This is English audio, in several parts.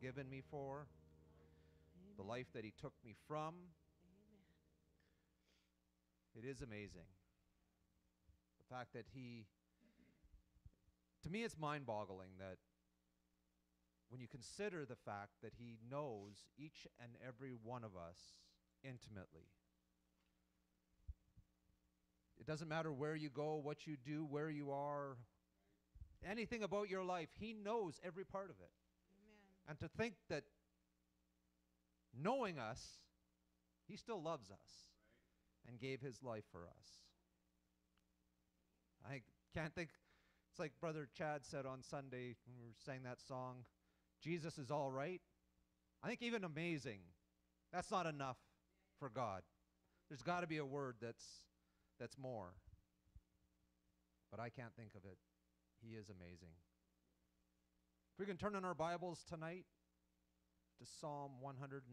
forgiven me for, the life that He took me from. It is amazing. The fact that He, to me, it's mind boggling that when you consider the fact that He knows each and every one of us intimately. It doesn't matter where you go, what you do, where you are, anything about your life. He knows every part of it. And to think that knowing us, He still loves us and gave His life for us. I can't think, it's like Brother Chad said on Sunday when we were sang that song, Jesus is all right. I think even amazing, that's not enough for God. There's got to be a word that's, that's more. But I can't think of it. He is amazing. We can turn in our Bibles tonight to Psalm 119,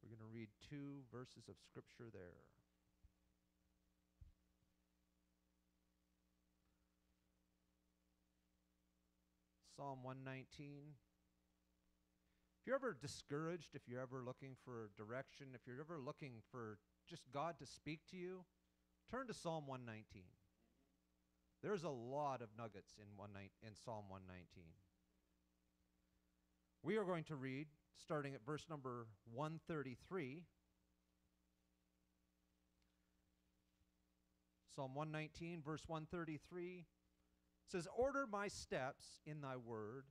we're going to read two verses of Scripture there. Psalm 119. If you're ever discouraged, if you're ever looking for direction, if you're ever looking for just God to speak to you, turn to Psalm 119. There's a lot of nuggets in, one in Psalm 119. We are going to read, starting at verse number 133. Psalm 119, verse 133 says, Order my steps in thy word,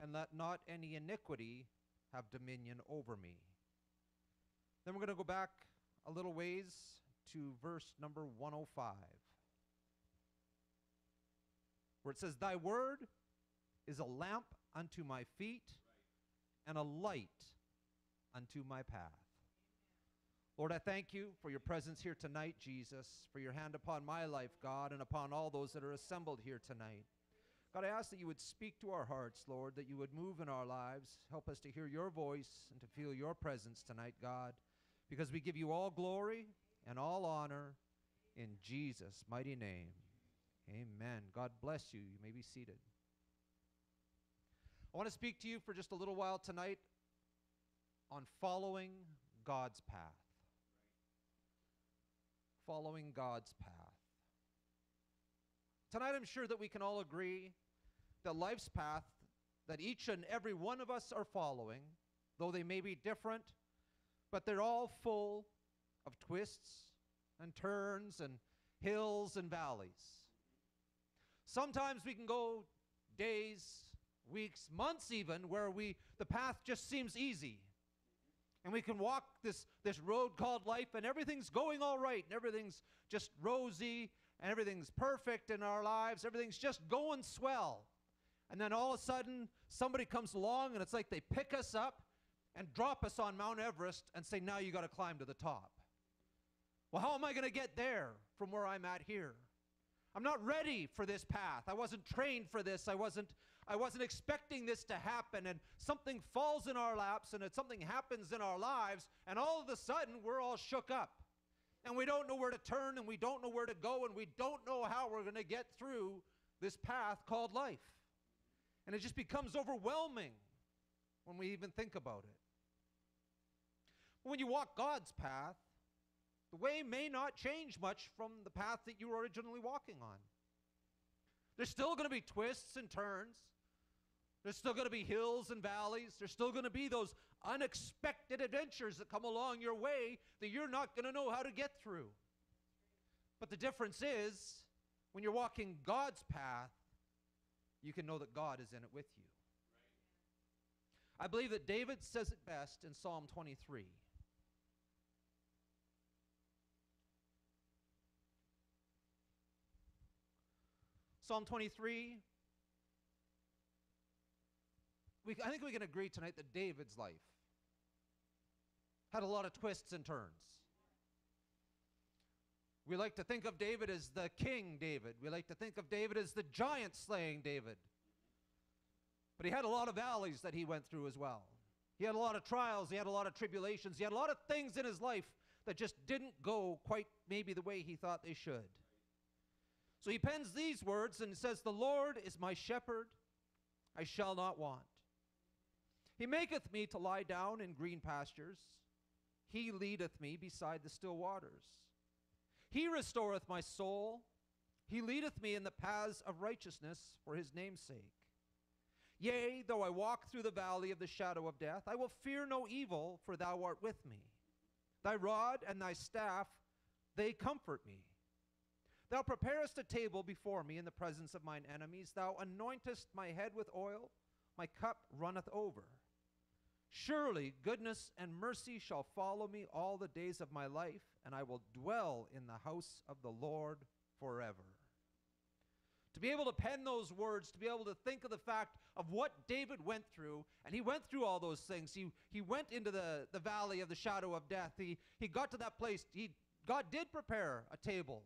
and let not any iniquity have dominion over me. Then we're going to go back a little ways to verse number 105, where it says, Thy word is a lamp unto my feet and a light unto my path. Lord, I thank you for your presence here tonight, Jesus, for your hand upon my life, God, and upon all those that are assembled here tonight. God, I ask that you would speak to our hearts, Lord, that you would move in our lives. Help us to hear your voice and to feel your presence tonight, God, because we give you all glory and all honor in Jesus' mighty name. Amen. God bless you. You may be seated. I want to speak to you for just a little while tonight on following God's path. Following God's path. Tonight, I'm sure that we can all agree that life's path that each and every one of us are following, though they may be different, but they're all full of twists and turns and hills and valleys. Sometimes we can go days, weeks, months even where we the path just seems easy. And we can walk this this road called life and everything's going all right and everything's just rosy and everything's perfect in our lives. Everything's just going swell. And then all of a sudden somebody comes along and it's like they pick us up and drop us on Mount Everest and say now you got to climb to the top. Well, how am I going to get there from where I'm at here? I'm not ready for this path. I wasn't trained for this. I wasn't I wasn't expecting this to happen and something falls in our laps and something happens in our lives and all of a sudden we're all shook up. And we don't know where to turn and we don't know where to go and we don't know how we're going to get through this path called life. And it just becomes overwhelming when we even think about it. When you walk God's path, the way may not change much from the path that you were originally walking on. There's still going to be twists and turns. There's still going to be hills and valleys. There's still going to be those unexpected adventures that come along your way that you're not going to know how to get through. But the difference is when you're walking God's path, you can know that God is in it with you. I believe that David says it best in Psalm 23. Psalm 23. We, I think we can agree tonight that David's life had a lot of twists and turns. We like to think of David as the king David. We like to think of David as the giant slaying David. But he had a lot of valleys that he went through as well. He had a lot of trials, he had a lot of tribulations, he had a lot of things in his life that just didn't go quite maybe the way he thought they should. So he pens these words and says, The Lord is my shepherd, I shall not want. He maketh me to lie down in green pastures. He leadeth me beside the still waters. He restoreth my soul. He leadeth me in the paths of righteousness for his name's sake. Yea, though I walk through the valley of the shadow of death, I will fear no evil, for thou art with me. Thy rod and thy staff, they comfort me. Thou preparest a table before me in the presence of mine enemies. Thou anointest my head with oil, my cup runneth over. Surely goodness and mercy shall follow me all the days of my life, and I will dwell in the house of the Lord forever. To be able to pen those words, to be able to think of the fact of what David went through, and he went through all those things. He, he went into the, the valley of the shadow of death. He, he got to that place. He, God did prepare a table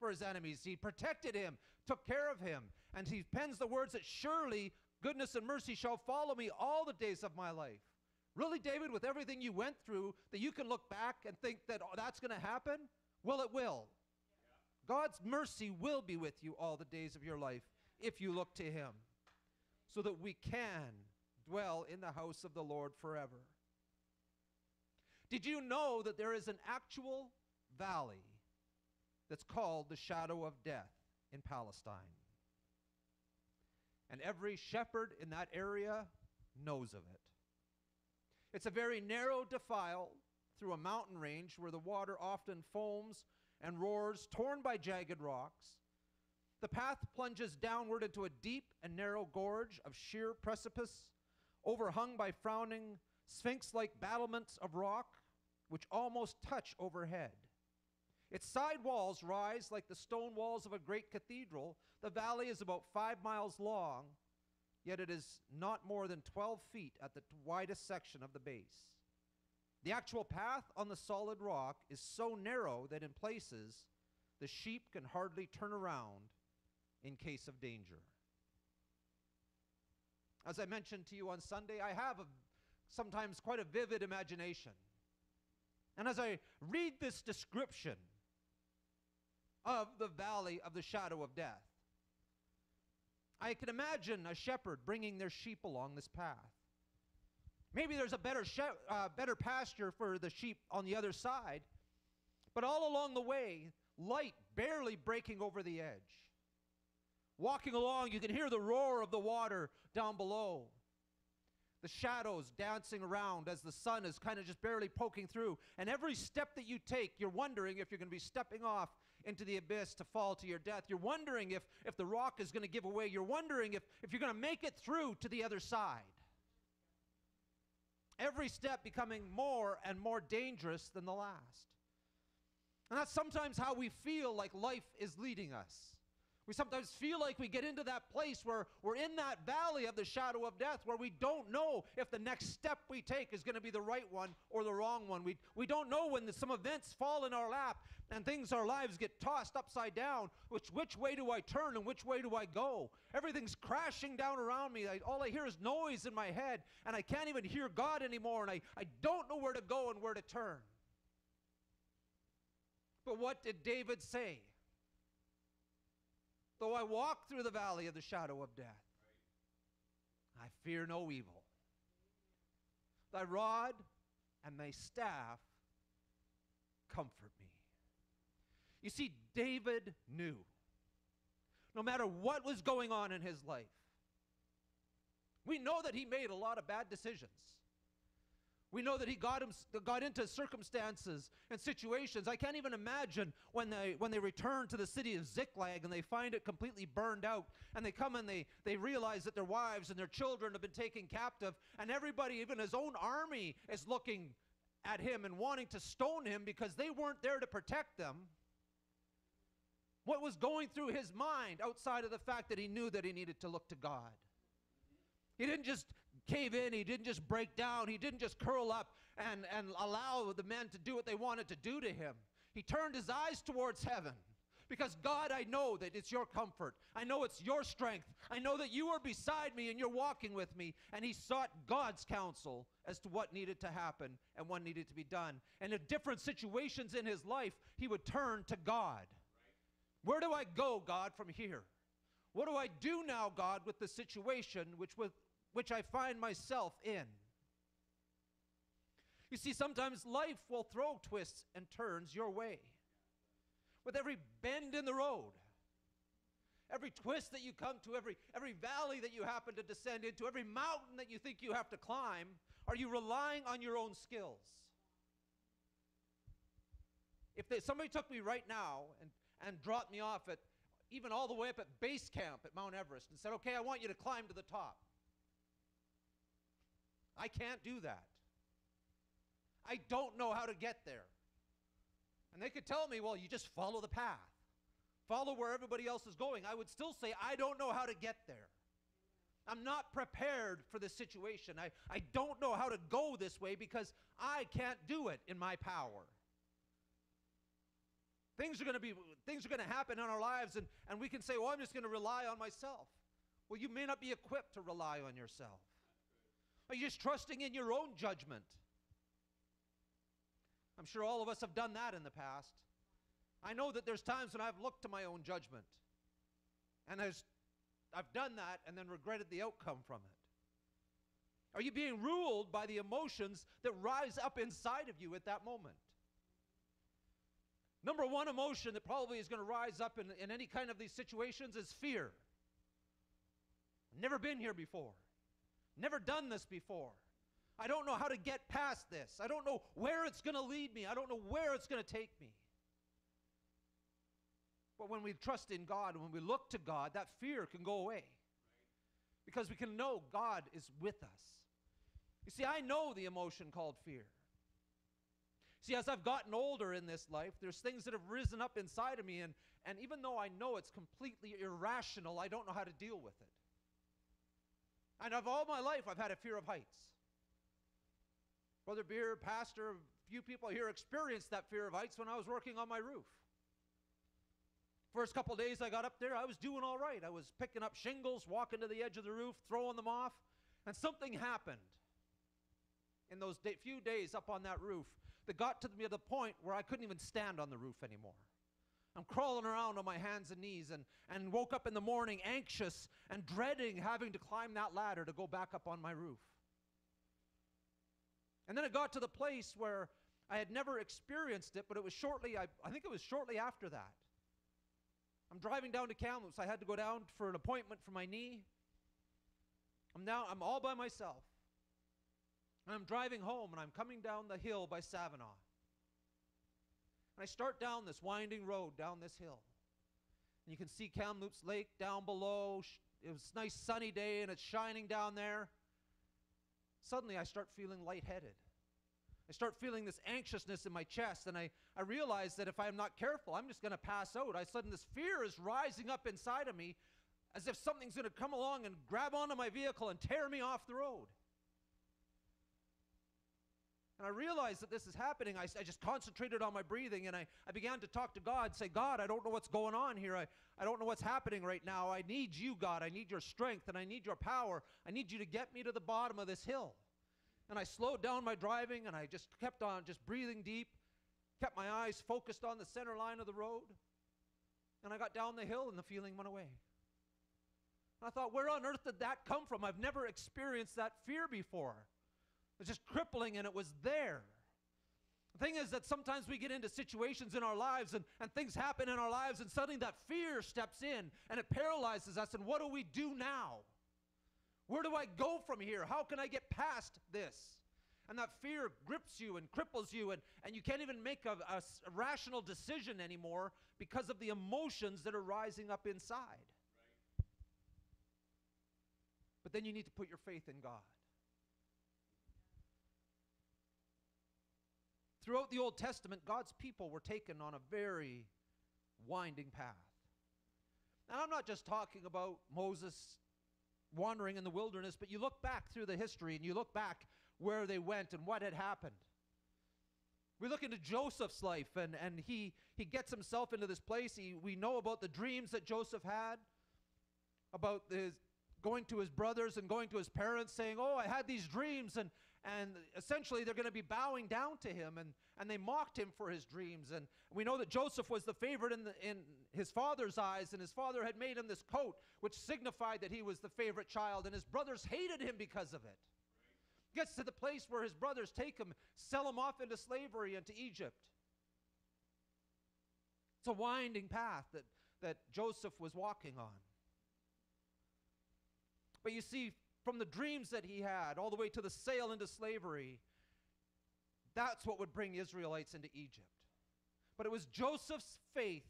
for his enemies. He protected him, took care of him. And he pens the words that surely goodness and mercy shall follow me all the days of my life. Really, David, with everything you went through, that you can look back and think that oh, that's going to happen? Well, it will. God's mercy will be with you all the days of your life if you look to him, so that we can dwell in the house of the Lord forever. Did you know that there is an actual valley that's called the shadow of death in Palestine. And every shepherd in that area knows of it. It's a very narrow defile through a mountain range where the water often foams and roars, torn by jagged rocks. The path plunges downward into a deep and narrow gorge of sheer precipice, overhung by frowning sphinx like battlements of rock which almost touch overhead. Its side walls rise like the stone walls of a great cathedral. The valley is about five miles long, yet it is not more than 12 feet at the widest section of the base. The actual path on the solid rock is so narrow that in places the sheep can hardly turn around in case of danger. As I mentioned to you on Sunday, I have a, sometimes quite a vivid imagination. And as I read this description of the valley of the shadow of death. I can imagine a shepherd bringing their sheep along this path. Maybe there's a better, she- uh, better pasture for the sheep on the other side, but all along the way, light barely breaking over the edge. Walking along, you can hear the roar of the water down below. The shadows dancing around as the sun is kind of just barely poking through. And every step that you take, you're wondering if you're going to be stepping off into the abyss to fall to your death. You're wondering if, if the rock is going to give away. You're wondering if, if you're going to make it through to the other side. Every step becoming more and more dangerous than the last. And that's sometimes how we feel like life is leading us. We sometimes feel like we get into that place where we're in that valley of the shadow of death where we don't know if the next step we take is going to be the right one or the wrong one. We, we don't know when the, some events fall in our lap and things, our lives get tossed upside down. Which, which way do I turn and which way do I go? Everything's crashing down around me. I, all I hear is noise in my head and I can't even hear God anymore and I, I don't know where to go and where to turn. But what did David say? Though I walk through the valley of the shadow of death, I fear no evil. Thy rod and thy staff comfort me. You see, David knew no matter what was going on in his life, we know that he made a lot of bad decisions. We know that he got, him, got into circumstances and situations. I can't even imagine when they, when they return to the city of Ziklag and they find it completely burned out. And they come and they, they realize that their wives and their children have been taken captive. And everybody, even his own army, is looking at him and wanting to stone him because they weren't there to protect them. What was going through his mind outside of the fact that he knew that he needed to look to God? He didn't just cave in. He didn't just break down. He didn't just curl up and, and allow the men to do what they wanted to do to him. He turned his eyes towards heaven. Because, God, I know that it's your comfort. I know it's your strength. I know that you are beside me and you're walking with me. And he sought God's counsel as to what needed to happen and what needed to be done. And in different situations in his life, he would turn to God. Where do I go, God, from here? What do I do now, God, with the situation which, with, which I find myself in? You see, sometimes life will throw twists and turns your way. With every bend in the road, every twist that you come to, every, every valley that you happen to descend into, every mountain that you think you have to climb, are you relying on your own skills? If they, somebody took me right now and, and dropped me off at even all the way up at base camp at Mount Everest and said, okay, I want you to climb to the top. I can't do that. I don't know how to get there. And they could tell me, well, you just follow the path, follow where everybody else is going. I would still say, I don't know how to get there. I'm not prepared for this situation. I, I don't know how to go this way because I can't do it in my power. Things are going to be things are going to happen in our lives and, and we can say, "Well, I'm just going to rely on myself." Well, you may not be equipped to rely on yourself. Are you just trusting in your own judgment? I'm sure all of us have done that in the past. I know that there's times when I've looked to my own judgment. And I've done that and then regretted the outcome from it. Are you being ruled by the emotions that rise up inside of you at that moment? Number one emotion that probably is going to rise up in, in any kind of these situations is fear. Never been here before. Never done this before. I don't know how to get past this. I don't know where it's going to lead me. I don't know where it's going to take me. But when we trust in God, when we look to God, that fear can go away. Because we can know God is with us. You see, I know the emotion called fear. See, as I've gotten older in this life, there's things that have risen up inside of me, and, and even though I know it's completely irrational, I don't know how to deal with it. And of all my life, I've had a fear of heights. Brother Beer, pastor, a few people here experienced that fear of heights when I was working on my roof. First couple days I got up there, I was doing all right. I was picking up shingles, walking to the edge of the roof, throwing them off, and something happened in those day, few days up on that roof that got to me to the point where I couldn't even stand on the roof anymore. I'm crawling around on my hands and knees and, and woke up in the morning anxious and dreading having to climb that ladder to go back up on my roof. And then it got to the place where I had never experienced it, but it was shortly, I, I think it was shortly after that. I'm driving down to Kamloops. I had to go down for an appointment for my knee. I'm now, I'm all by myself. And I'm driving home and I'm coming down the hill by Savinoff. And I start down this winding road down this hill. And you can see Kamloops Lake down below. It was a nice sunny day and it's shining down there. Suddenly I start feeling lightheaded. I start feeling this anxiousness in my chest, and I, I realize that if I'm not careful, I'm just going to pass out. I suddenly, this fear is rising up inside of me as if something's going to come along and grab onto my vehicle and tear me off the road. And I realized that this is happening. I, I, just concentrated on my breathing and I, I began to talk to God, say, God, I don't know what's going on here. I, I don't know what's happening right now. I need you, God. I need your strength and I need your power. I need you to get me to the bottom of this hill. And I slowed down my driving and I just kept on just breathing deep, kept my eyes focused on the center line of the road. And I got down the hill and the feeling went away. And I thought, where on earth did that come from? I've never experienced that fear before. Was just crippling and it was there. The thing is that sometimes we get into situations in our lives and, and things happen in our lives, and suddenly that fear steps in and it paralyzes us. And what do we do now? Where do I go from here? How can I get past this? And that fear grips you and cripples you, and, and you can't even make a, a, a rational decision anymore because of the emotions that are rising up inside. Right. But then you need to put your faith in God. Throughout the Old Testament, God's people were taken on a very winding path. And I'm not just talking about Moses wandering in the wilderness, but you look back through the history and you look back where they went and what had happened. We look into Joseph's life, and, and he, he gets himself into this place. He, we know about the dreams that Joseph had, about his, going to his brothers and going to his parents, saying, Oh, I had these dreams, and, and essentially they're going to be bowing down to him and, and they mocked him for his dreams. And we know that joseph was the favorite in, the, in his father's eyes and his father had made him this coat which signified that he was the favorite child and his brothers hated him because of it. Gets to the place where his brothers take him sell him off into slavery into egypt. It's a winding path that, that joseph was walking on. But you see from the dreams that he had all the way to the sale into slavery. That's what would bring Israelites into Egypt. But it was Joseph's faith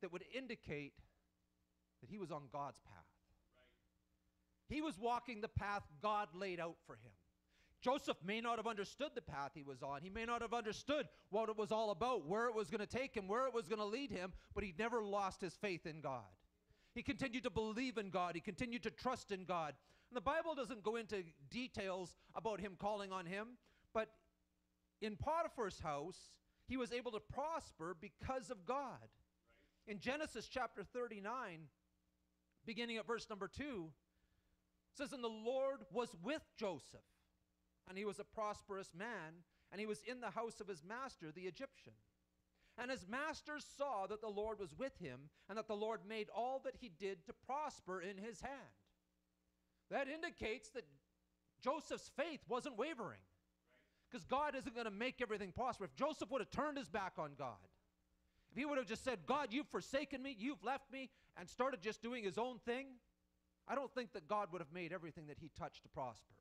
that would indicate that he was on God's path. Right. He was walking the path God laid out for him. Joseph may not have understood the path he was on. He may not have understood what it was all about, where it was going to take him, where it was going to lead him, but he never lost his faith in God. He continued to believe in God. He continued to trust in God. And the Bible doesn't go into details about him calling on him, but in Potiphar's house, he was able to prosper because of God. Right. In Genesis chapter 39, beginning at verse number 2, says, And the Lord was with Joseph, and he was a prosperous man, and he was in the house of his master, the Egyptian. And his masters saw that the Lord was with him, and that the Lord made all that he did to prosper in his hand. That indicates that Joseph's faith wasn't wavering. Because God isn't going to make everything prosper. If Joseph would have turned his back on God, if he would have just said, God, you've forsaken me, you've left me, and started just doing his own thing, I don't think that God would have made everything that he touched to prosper.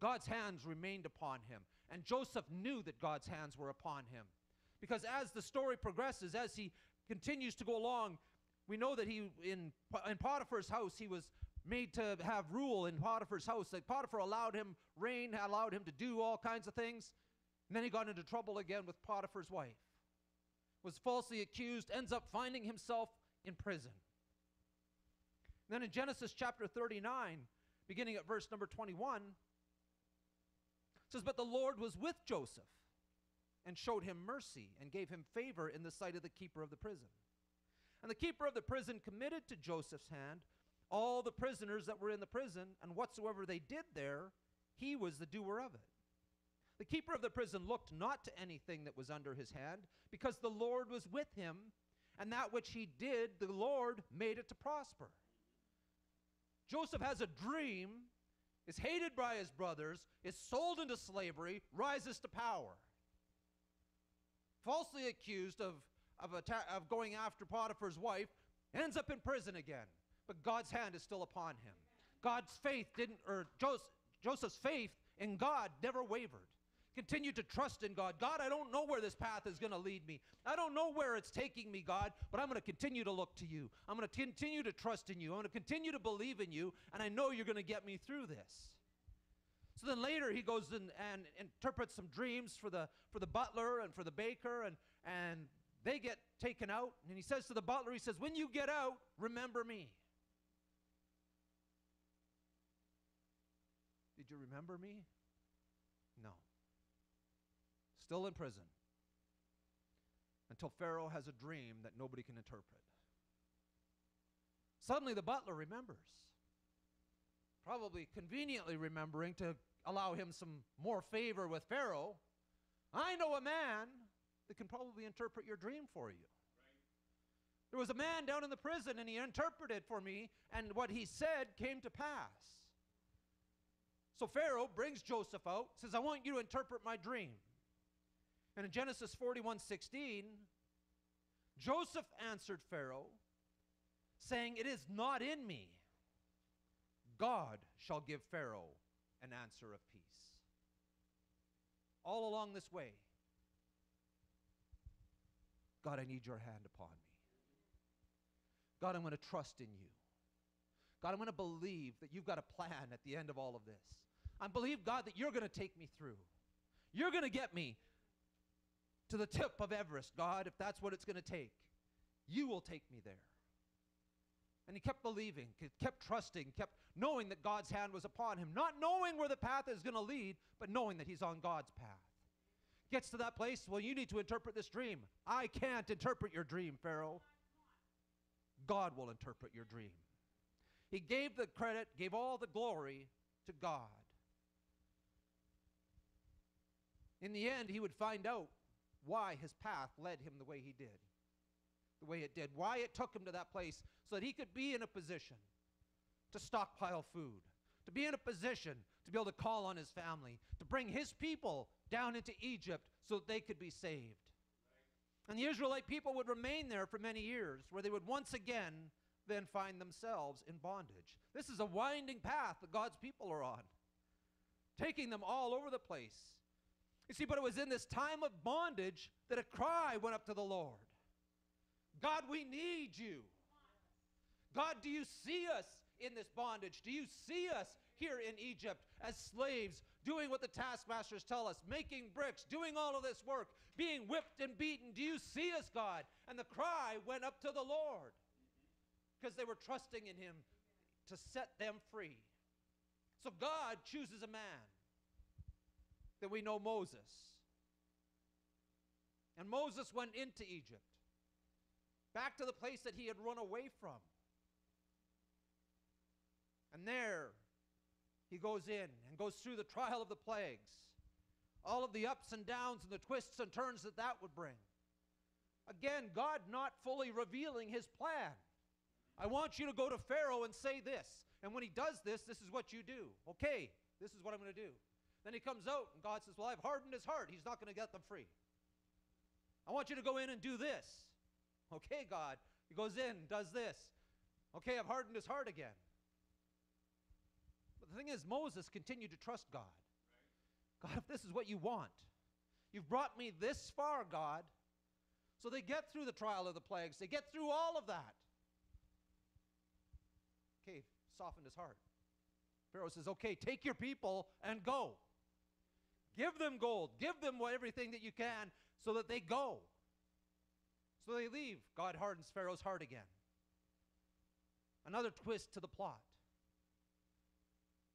God's hands remained upon him, and Joseph knew that God's hands were upon him. Because as the story progresses, as he continues to go along, we know that he in, in Potiphar's house he was made to have rule in Potiphar's house. Like Potiphar allowed him reign, allowed him to do all kinds of things. And then he got into trouble again with Potiphar's wife. Was falsely accused, ends up finding himself in prison. And then in Genesis chapter 39, beginning at verse number 21, says, But the Lord was with Joseph and showed him mercy and gave him favor in the sight of the keeper of the prison. And the keeper of the prison committed to Joseph's hand all the prisoners that were in the prison, and whatsoever they did there, he was the doer of it. The keeper of the prison looked not to anything that was under his hand, because the Lord was with him, and that which he did, the Lord made it to prosper. Joseph has a dream, is hated by his brothers, is sold into slavery, rises to power falsely accused of, of, atta- of going after Potiphar's wife, ends up in prison again. But God's hand is still upon him. God's faith didn't, or Joseph, Joseph's faith in God never wavered. Continued to trust in God. God, I don't know where this path is going to lead me. I don't know where it's taking me, God, but I'm going to continue to look to you. I'm going to continue to trust in you. I'm going to continue to believe in you, and I know you're going to get me through this. So then later he goes and, and interprets some dreams for the, for the butler and for the baker, and, and they get taken out. And he says to the butler, he says, When you get out, remember me. Did you remember me? No. Still in prison until Pharaoh has a dream that nobody can interpret. Suddenly the butler remembers probably conveniently remembering to allow him some more favor with Pharaoh. I know a man that can probably interpret your dream for you. There was a man down in the prison and he interpreted for me, and what he said came to pass. So Pharaoh brings Joseph out, says, I want you to interpret my dream. And in Genesis 41 16, Joseph answered Pharaoh, saying, It is not in me God shall give Pharaoh an answer of peace. All along this way, God, I need your hand upon me. God, I'm going to trust in you. God, I'm going to believe that you've got a plan at the end of all of this. I believe, God, that you're going to take me through. You're going to get me to the tip of Everest, God, if that's what it's going to take. You will take me there. And he kept believing, kept trusting, kept knowing that God's hand was upon him, not knowing where the path is going to lead, but knowing that he's on God's path. Gets to that place, well, you need to interpret this dream. I can't interpret your dream, Pharaoh. God will interpret your dream. He gave the credit, gave all the glory to God. In the end, he would find out why his path led him the way he did, the way it did, why it took him to that place so that he could be in a position to stockpile food, to be in a position to be able to call on his family, to bring his people down into Egypt so that they could be saved. And the Israelite people would remain there for many years, where they would once again then find themselves in bondage. This is a winding path that God's people are on, taking them all over the place. You see, but it was in this time of bondage that a cry went up to the Lord God, we need you. God, do you see us in this bondage? Do you see us here in Egypt as slaves, doing what the taskmasters tell us, making bricks, doing all of this work, being whipped and beaten? Do you see us, God? And the cry went up to the Lord because they were trusting in Him to set them free. So God chooses a man that we know Moses. And Moses went into Egypt, back to the place that he had run away from. And there he goes in and goes through the trial of the plagues, all of the ups and downs and the twists and turns that that would bring. Again, God not fully revealing his plan. I want you to go to Pharaoh and say this. And when he does this, this is what you do. Okay, this is what I'm going to do. Then he comes out, and God says, Well, I've hardened his heart. He's not going to get them free. I want you to go in and do this. Okay, God. He goes in, does this. Okay, I've hardened his heart again. But the thing is, Moses continued to trust God. God, if this is what you want, you've brought me this far, God. So they get through the trial of the plagues, they get through all of that. Okay, softened his heart. Pharaoh says, Okay, take your people and go. Give them gold. Give them everything that you can so that they go. So they leave. God hardens Pharaoh's heart again. Another twist to the plot.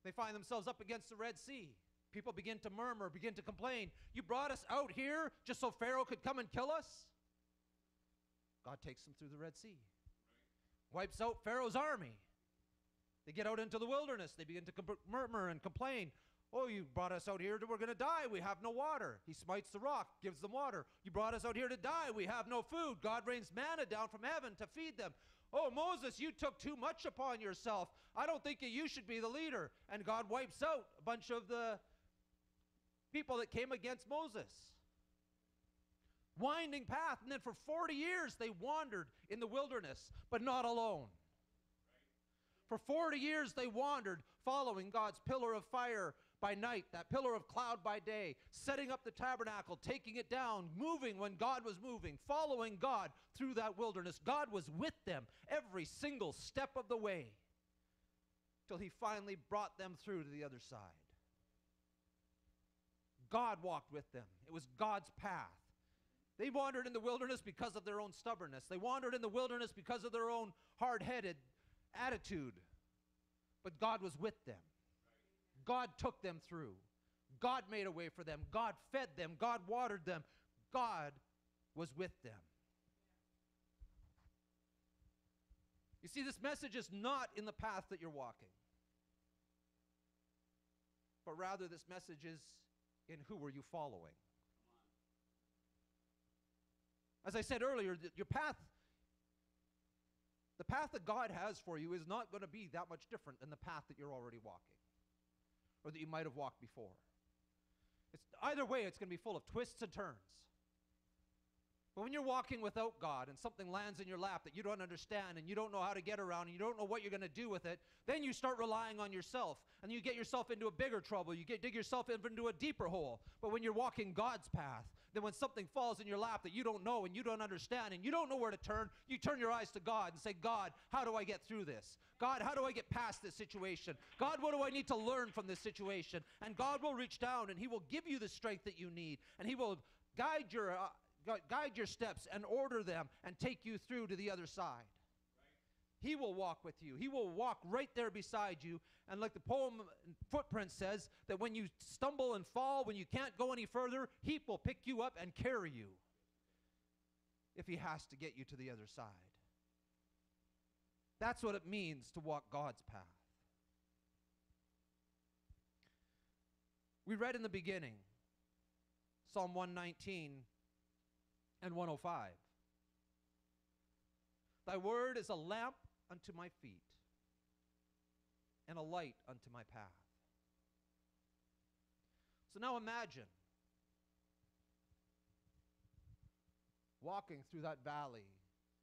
They find themselves up against the Red Sea. People begin to murmur, begin to complain. You brought us out here just so Pharaoh could come and kill us? God takes them through the Red Sea, wipes out Pharaoh's army. They get out into the wilderness. They begin to murmur and complain. Oh, you brought us out here, to we're going to die. We have no water. He smites the rock, gives them water. You brought us out here to die. We have no food. God rains manna down from heaven to feed them. Oh, Moses, you took too much upon yourself. I don't think you should be the leader. And God wipes out a bunch of the people that came against Moses. Winding path. And then for 40 years they wandered in the wilderness, but not alone. For 40 years they wandered, following God's pillar of fire by night, that pillar of cloud by day, setting up the tabernacle, taking it down, moving when God was moving, following God through that wilderness. God was with them every single step of the way till he finally brought them through to the other side. God walked with them, it was God's path. They wandered in the wilderness because of their own stubbornness. They wandered in the wilderness because of their own hard headed attitude. But God was with them. God took them through. God made a way for them. God fed them. God watered them. God was with them. You see, this message is not in the path that you're walking, but rather, this message is in who are you following. As I said earlier, your path, the path that God has for you is not going to be that much different than the path that you're already walking or that you might have walked before. It's, either way, it's going to be full of twists and turns. But when you're walking without God and something lands in your lap that you don't understand and you don't know how to get around and you don't know what you're going to do with it, then you start relying on yourself and you get yourself into a bigger trouble. You get, dig yourself into a deeper hole. But when you're walking God's path, then when something falls in your lap that you don't know and you don't understand and you don't know where to turn, you turn your eyes to God and say, God, how do I get through this? God, how do I get past this situation? God, what do I need to learn from this situation? And God will reach down and He will give you the strength that you need and He will guide your. Uh, guide your steps and order them and take you through to the other side. He will walk with you. He will walk right there beside you. And like the poem Footprint says, that when you stumble and fall, when you can't go any further, He will pick you up and carry you if He has to get you to the other side. That's what it means to walk God's path. We read in the beginning Psalm 119 and 105. Thy word is a lamp unto my feet and a light unto my path. So now imagine walking through that valley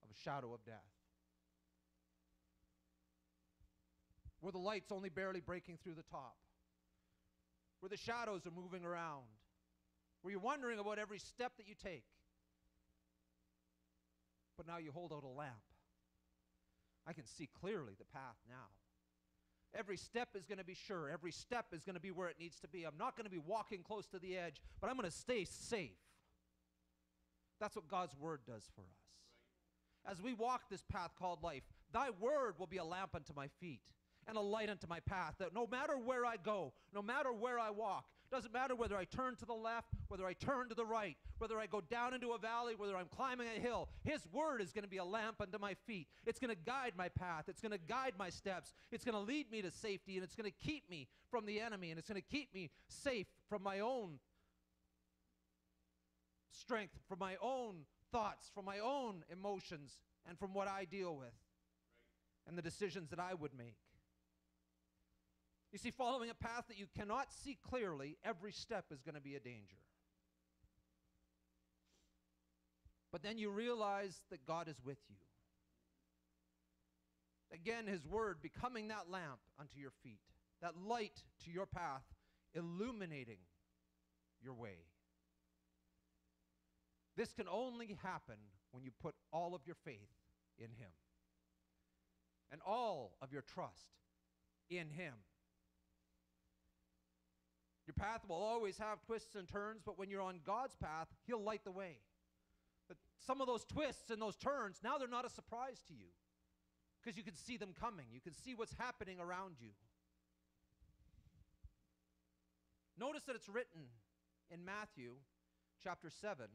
of a shadow of death, where the light's only barely breaking through the top, where the shadows are moving around, where you're wondering about every step that you take. But now you hold out a lamp. I can see clearly the path now. Every step is going to be sure. Every step is going to be where it needs to be. I'm not going to be walking close to the edge, but I'm going to stay safe. That's what God's word does for us. As we walk this path called life, thy word will be a lamp unto my feet and a light unto my path. That no matter where I go, no matter where I walk, doesn't matter whether I turn to the left, whether I turn to the right, whether I go down into a valley, whether I'm climbing a hill, His word is going to be a lamp unto my feet. It's going to guide my path. It's going to guide my steps. It's going to lead me to safety, and it's going to keep me from the enemy, and it's going to keep me safe from my own strength, from my own thoughts, from my own emotions, and from what I deal with, and the decisions that I would make. You see, following a path that you cannot see clearly, every step is going to be a danger. But then you realize that God is with you. Again, His Word becoming that lamp unto your feet, that light to your path, illuminating your way. This can only happen when you put all of your faith in Him and all of your trust in Him. Your path will always have twists and turns, but when you're on God's path, He'll light the way. Some of those twists and those turns, now they're not a surprise to you because you can see them coming. You can see what's happening around you. Notice that it's written in Matthew chapter 7,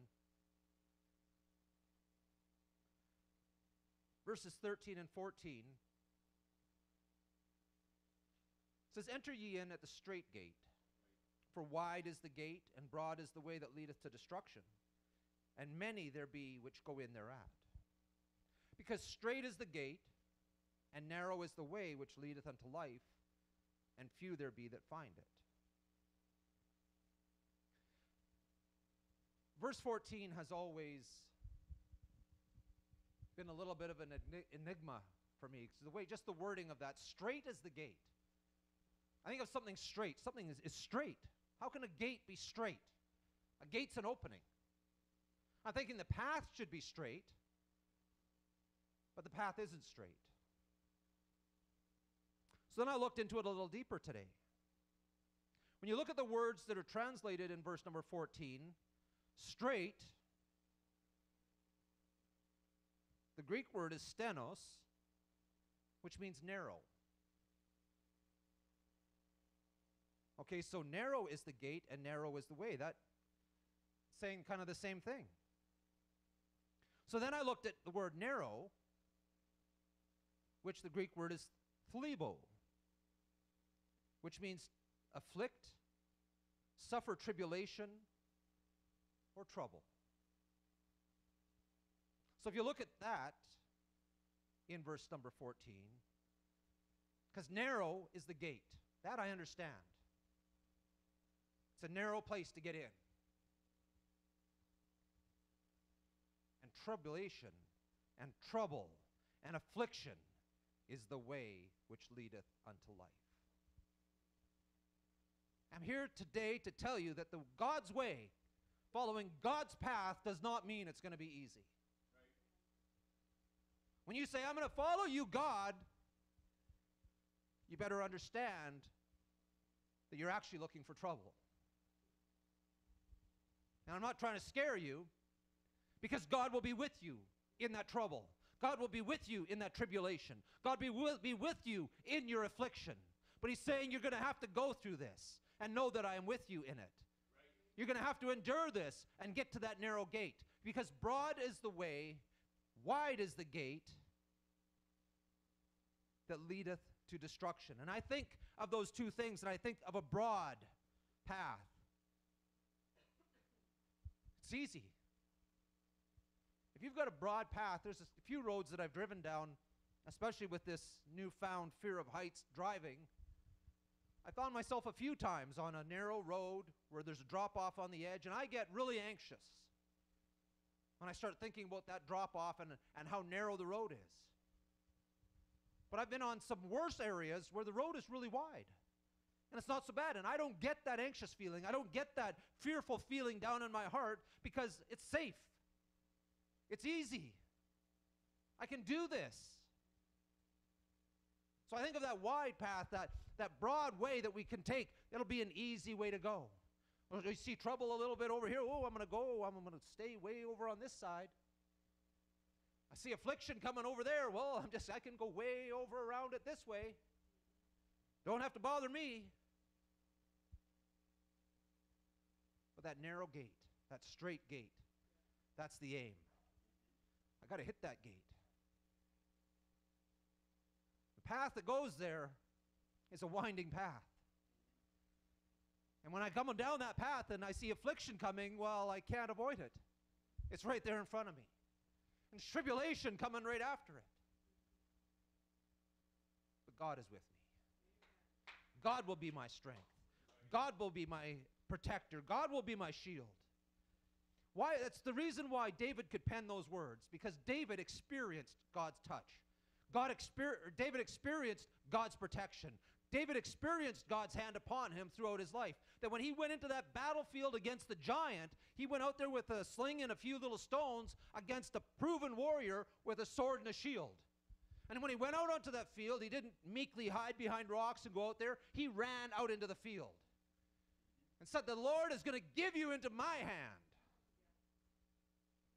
verses 13 and 14. It says, Enter ye in at the strait gate. For wide is the gate, and broad is the way that leadeth to destruction, and many there be which go in thereat. Because strait is the gate, and narrow is the way which leadeth unto life, and few there be that find it. Verse 14 has always been a little bit of an enigma for me. the way, just the wording of that. Straight is the gate. I think of something straight. Something is, is straight. How can a gate be straight? A gate's an opening. I'm thinking the path should be straight, but the path isn't straight. So then I looked into it a little deeper today. When you look at the words that are translated in verse number 14, straight, the Greek word is stenos, which means narrow. Okay, so narrow is the gate and narrow is the way. That saying kind of the same thing. So then I looked at the word narrow, which the Greek word is thlibo, which means afflict, suffer tribulation, or trouble. So if you look at that in verse number 14, because narrow is the gate, that I understand. It's a narrow place to get in. Tribulation and trouble and affliction is the way which leadeth unto life. I'm here today to tell you that the God's way, following God's path, does not mean it's going to be easy. When you say, I'm going to follow you, God, you better understand that you're actually looking for trouble. And I'm not trying to scare you because God will be with you in that trouble. God will be with you in that tribulation. God be will be with you in your affliction. But He's saying you're going to have to go through this and know that I am with you in it. You're going to have to endure this and get to that narrow gate because broad is the way, wide is the gate that leadeth to destruction. And I think of those two things and I think of a broad path It's easy. If you've got a broad path, there's a few roads that I've driven down, especially with this newfound fear of heights driving. I found myself a few times on a narrow road where there's a drop off on the edge, and I get really anxious when I start thinking about that drop off and, and how narrow the road is. But I've been on some worse areas where the road is really wide. And it's not so bad. And I don't get that anxious feeling. I don't get that fearful feeling down in my heart because it's safe. It's easy. I can do this. So I think of that wide path, that, that broad way that we can take. It'll be an easy way to go. You see trouble a little bit over here. Oh, I'm going to go. I'm going to stay way over on this side. I see affliction coming over there. Well, I'm just, I can go way over around it this way. Don't have to bother me. But that narrow gate, that straight gate, that's the aim. I got to hit that gate. The path that goes there is a winding path. And when I come down that path and I see affliction coming, well, I can't avoid it. It's right there in front of me. And tribulation coming right after it. But God is with me. God will be my strength. God will be my protector. God will be my shield. Why? That's the reason why David could pen those words, because David experienced God's touch. God exper- David experienced God's protection. David experienced God's hand upon him throughout his life. That when he went into that battlefield against the giant, he went out there with a sling and a few little stones against a proven warrior with a sword and a shield. And when he went out onto that field, he didn't meekly hide behind rocks and go out there. He ran out into the field and said, The Lord is going to give you into my hand.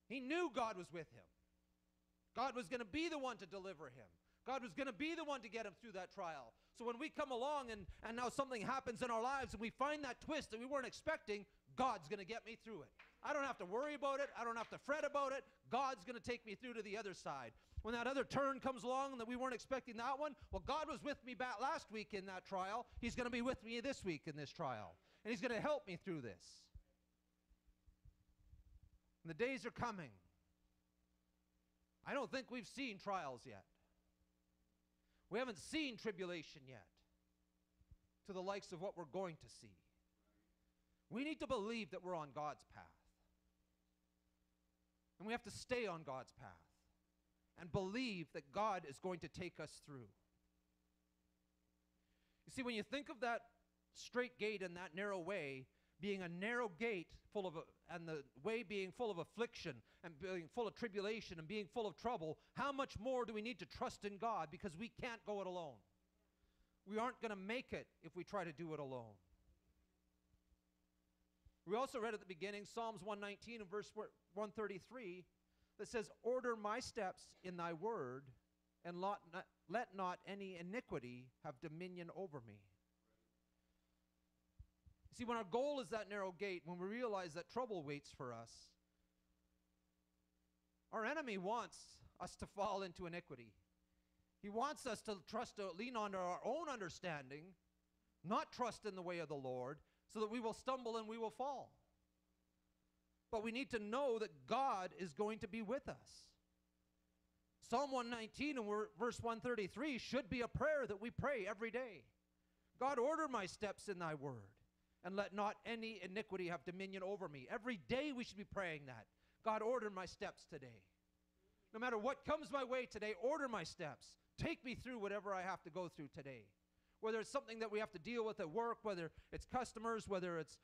He knew God was with him. God was going to be the one to deliver him. God was going to be the one to get him through that trial. So when we come along and, and now something happens in our lives and we find that twist that we weren't expecting, God's going to get me through it. I don't have to worry about it. I don't have to fret about it. God's going to take me through to the other side. When that other turn comes along and that we weren't expecting that one, well, God was with me back last week in that trial. He's going to be with me this week in this trial. And He's going to help me through this. And the days are coming. I don't think we've seen trials yet. We haven't seen tribulation yet to the likes of what we're going to see. We need to believe that we're on God's path. And we have to stay on God's path and believe that God is going to take us through. You see, when you think of that straight gate and that narrow way being a narrow gate full of, a, and the way being full of affliction and being full of tribulation and being full of trouble, how much more do we need to trust in God because we can't go it alone? We aren't going to make it if we try to do it alone. We also read at the beginning Psalms 119 and verse 133 that says, Order my steps in thy word, and let not any iniquity have dominion over me. See, when our goal is that narrow gate, when we realize that trouble waits for us, our enemy wants us to fall into iniquity. He wants us to trust, to lean on our own understanding, not trust in the way of the Lord, so that we will stumble and we will fall. But we need to know that God is going to be with us. Psalm 119 and verse 133 should be a prayer that we pray every day. God, order my steps in thy word and let not any iniquity have dominion over me. Every day we should be praying that. God, order my steps today. No matter what comes my way today, order my steps. Take me through whatever I have to go through today. Whether it's something that we have to deal with at work, whether it's customers, whether it's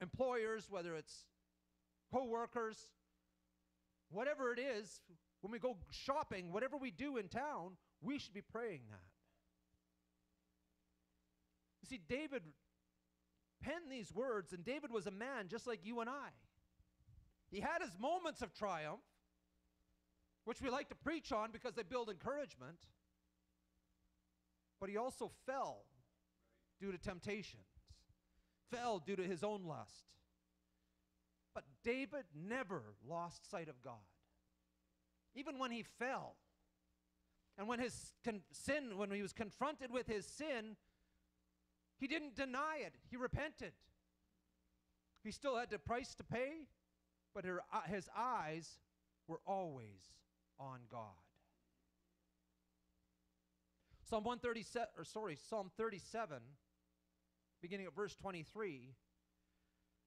employers, whether it's co-workers, whatever it is, when we go shopping, whatever we do in town, we should be praying that. You see, David penned these words, and David was a man just like you and I. He had his moments of triumph, which we like to preach on because they build encouragement, but he also fell due to temptations, fell due to his own lust. But David never lost sight of God. Even when he fell, and when his sin, when he was confronted with his sin, he didn't deny it, he repented. He still had the price to pay, but her, uh, his eyes were always on God. Psalm 137 or sorry, Psalm 37 beginning at verse 23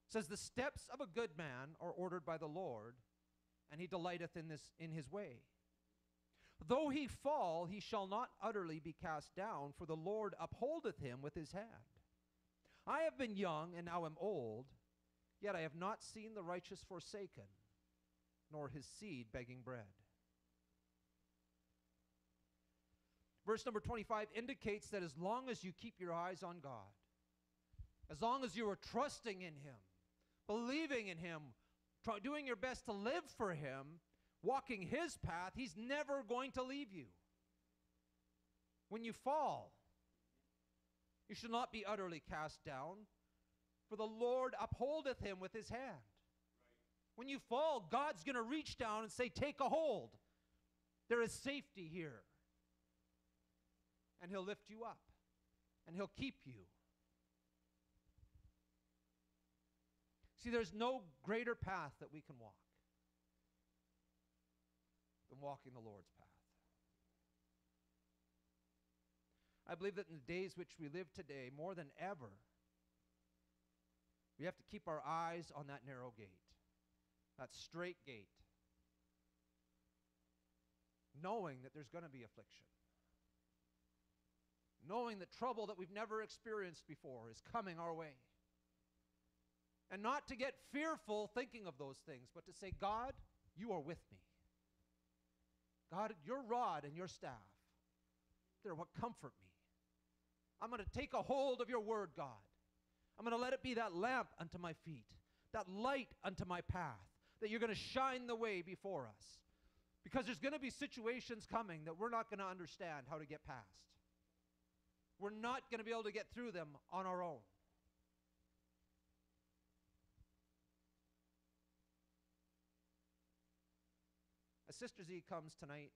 says the steps of a good man are ordered by the Lord and he delighteth in this in his way. Though he fall, he shall not utterly be cast down, for the Lord upholdeth him with his hand. I have been young and now am old, yet I have not seen the righteous forsaken, nor his seed begging bread. Verse number 25 indicates that as long as you keep your eyes on God, as long as you are trusting in Him, believing in Him, doing your best to live for Him, walking His path, He's never going to leave you. When you fall, you should not be utterly cast down, for the Lord upholdeth him with his hand. Right. When you fall, God's going to reach down and say, Take a hold. There is safety here. And he'll lift you up, and he'll keep you. See, there's no greater path that we can walk than walking the Lord's path. I believe that in the days which we live today, more than ever, we have to keep our eyes on that narrow gate, that straight gate, knowing that there's going to be affliction, knowing that trouble that we've never experienced before is coming our way. And not to get fearful thinking of those things, but to say, God, you are with me. God, your rod and your staff, they're what comfort me. I'm going to take a hold of your word, God. I'm going to let it be that lamp unto my feet, that light unto my path, that you're going to shine the way before us. Because there's going to be situations coming that we're not going to understand how to get past. We're not going to be able to get through them on our own. Sister Z comes tonight,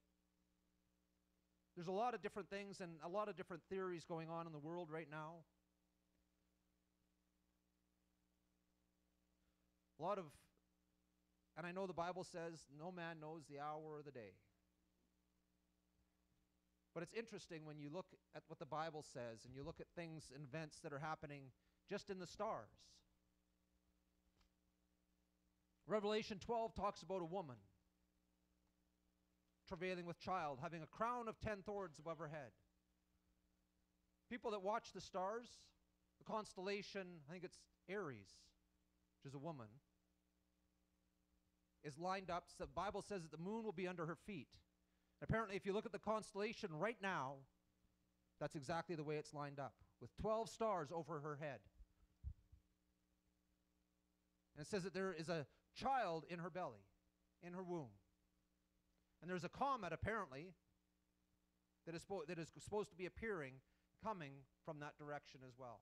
there's a lot of different things and a lot of different theories going on in the world right now. A lot of, and I know the Bible says no man knows the hour or the day. But it's interesting when you look at what the Bible says and you look at things and events that are happening just in the stars. Revelation 12 talks about a woman travailing with child, having a crown of ten thorns above her head. People that watch the stars, the constellation, I think it's Aries, which is a woman, is lined up. So the Bible says that the moon will be under her feet. Apparently, if you look at the constellation right now, that's exactly the way it's lined up, with 12 stars over her head. And it says that there is a child in her belly, in her womb. And there's a comet, apparently, that is, that is supposed to be appearing, coming from that direction as well.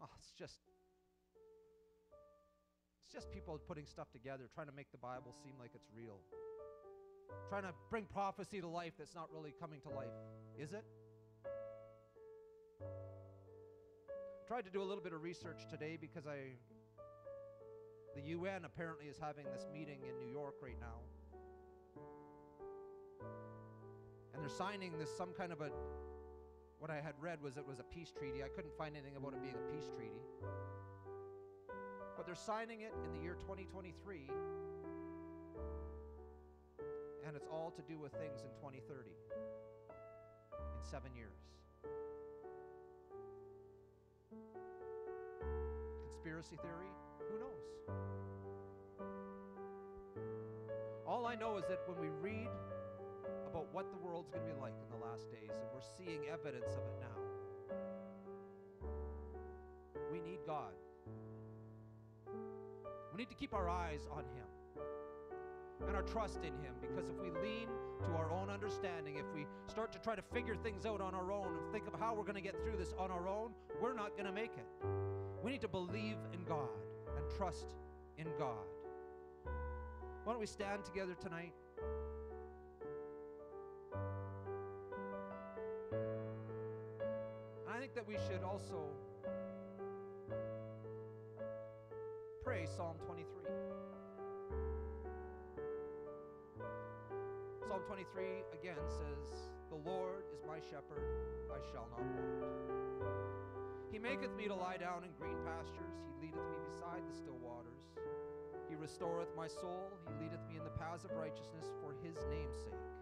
Oh, it's just. It's just people putting stuff together, trying to make the Bible seem like it's real. Trying to bring prophecy to life that's not really coming to life. Is it? Tried to do a little bit of research today because I the UN apparently is having this meeting in New York signing this some kind of a what I had read was it was a peace treaty. I couldn't find anything about it being a peace treaty. But they're signing it in the year 2023. And it's all to do with things in 2030. In 7 years. Conspiracy theory? Who knows? All I know is that when we read about what the world's going to be like in the last days, and we're seeing evidence of it now, we need God. We need to keep our eyes on Him and our trust in Him because if we lean to our own understanding, if we start to try to figure things out on our own and think of how we're going to get through this on our own, we're not going to make it. We need to believe in God and trust in God. Why don't we stand together tonight? Think that we should also pray Psalm 23. Psalm 23 again says, The Lord is my shepherd, I shall not want. He maketh me to lie down in green pastures, He leadeth me beside the still waters. He restoreth my soul, He leadeth me in the paths of righteousness for His name's sake.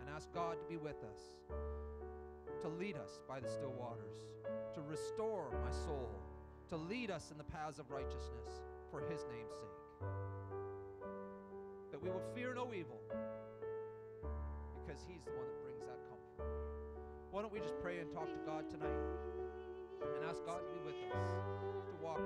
And ask God to be with us, to lead us by the still waters, to restore my soul to lead us in the paths of righteousness for his name's sake. That we will fear no evil because he's the one that brings that comfort. Why don't we just pray and talk to God tonight and ask God to be with us, to walk